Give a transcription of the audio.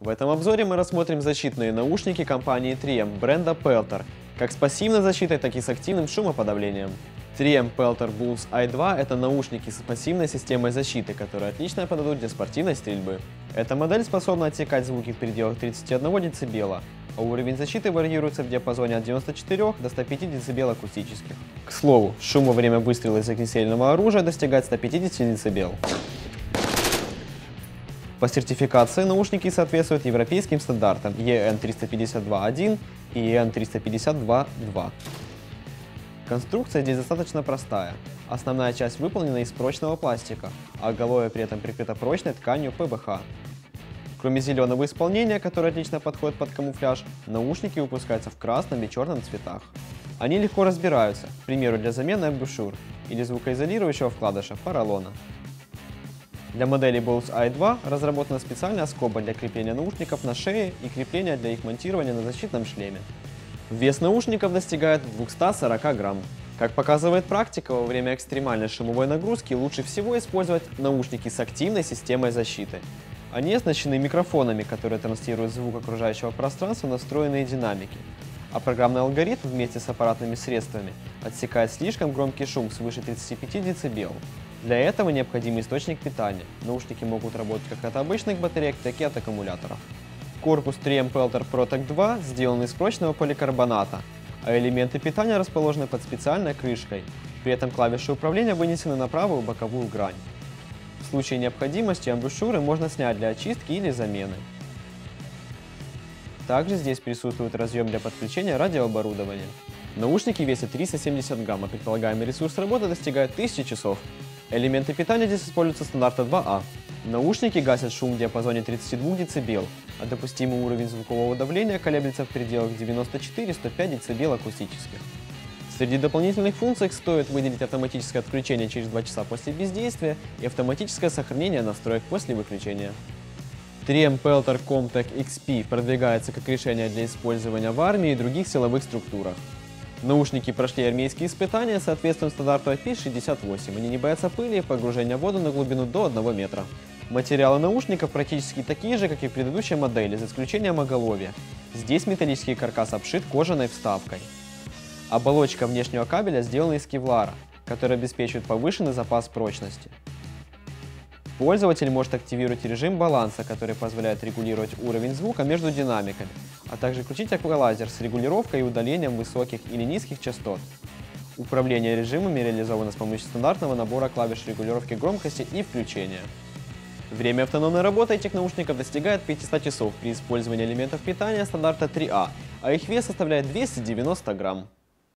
В этом обзоре мы рассмотрим защитные наушники компании 3M бренда Peltor, как с пассивной защитой, так и с активным шумоподавлением. 3M Peltor Bulls i2 – это наушники с пассивной системой защиты, которые отлично подойдут для спортивной стрельбы. Эта модель способна отсекать звуки в пределах 31 дБ, а уровень защиты варьируется в диапазоне от 94 до 105 дБ акустических. К слову, шум во время выстрела из огнестрельного оружия достигает 150 дБ. По сертификации наушники соответствуют европейским стандартам EN 352.1 и EN 352.2. Конструкция здесь достаточно простая. Основная часть выполнена из прочного пластика, а оголовье при этом прикрыто прочной тканью ПВХ. Кроме зеленого исполнения, которое отлично подходит под камуфляж, наушники выпускаются в красном и черном цветах. Они легко разбираются, к примеру, для замены амбушюр или звукоизолирующего вкладыша поролона. Для модели Bose i2 разработана специальная скоба для крепления наушников на шее и крепления для их монтирования на защитном шлеме. Вес наушников достигает 240 грамм. Как показывает практика, во время экстремальной шумовой нагрузки лучше всего использовать наушники с активной системой защиты. Они оснащены микрофонами, которые транслируют звук окружающего пространства на встроенные динамики. А программный алгоритм вместе с аппаратными средствами отсекает слишком громкий шум свыше 35 дБ. Для этого необходим источник питания. Наушники могут работать как от обычных батареек, так и от аккумуляторов. Корпус 3M Peltor Protect 2 сделан из прочного поликарбоната, а элементы питания расположены под специальной крышкой. При этом клавиши управления вынесены на правую боковую грань. В случае необходимости амбушюры можно снять для очистки или замены. Также здесь присутствует разъем для подключения радиооборудования. Наушники весят 370 грамм, а предполагаемый ресурс работы достигает 1000 часов. Элементы питания здесь используются стандарта 2А. Наушники гасят шум в диапазоне 32 дБ, а допустимый уровень звукового давления колеблется в пределах 94-105 дБ акустических. Среди дополнительных функций стоит выделить автоматическое отключение через 2 часа после бездействия и автоматическое сохранение настроек после выключения. 3M Peltor Comtech XP продвигается как решение для использования в армии и других силовых структурах. Наушники прошли армейские испытания, соответствуют стандарту IP68. Они не боятся пыли и погружения в воду на глубину до 1 метра. Материалы наушников практически такие же, как и в предыдущей модели, за исключением оголовья. Здесь металлический каркас обшит кожаной вставкой. Оболочка внешнего кабеля сделана из кевлара, который обеспечивает повышенный запас прочности. Пользователь может активировать режим баланса, который позволяет регулировать уровень звука между динамиками, а также включить аквалайзер с регулировкой и удалением высоких или низких частот. Управление режимами реализовано с помощью стандартного набора клавиш регулировки громкости и включения. Время автономной работы этих наушников достигает 500 часов при использовании элементов питания стандарта 3А, а их вес составляет 290 грамм.